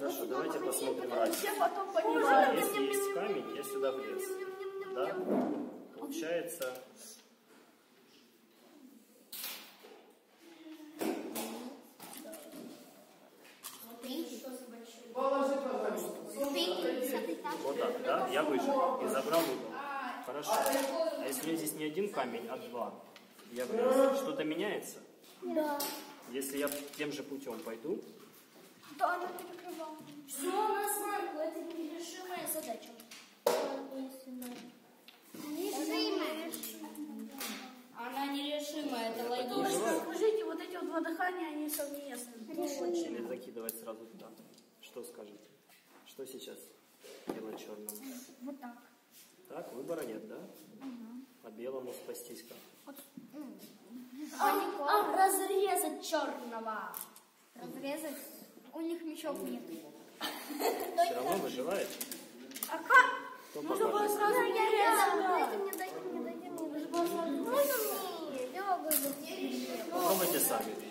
давайте посмотрим потом понимают. Если есть камень, я сюда влез. Да? Получается... Вот так, да? Я выжил и забрал угол. Хорошо. А если у меня здесь не один камень, а два? Я влез. Что-то меняется? Да. Если я тем же путем пойду, Да, она перекрывала. Все на сварку, это нерешимая задача. Она нерешимая, это логично. Скажите, вот эти вот два дыхания, они совместны. или закидывать сразу туда. Что скажете? Что сейчас делать черному? Вот так. Так, выбора нет, да? А белому спастись как? А, а, разрезать черного. Разрезать. У них мечов нет. Все равно выживает? А как? Кто Нужно было сразу Дайте не мне, дайте мне, дайте мне. Было сразу. Можно мне? Я могу. Попробуйте сами.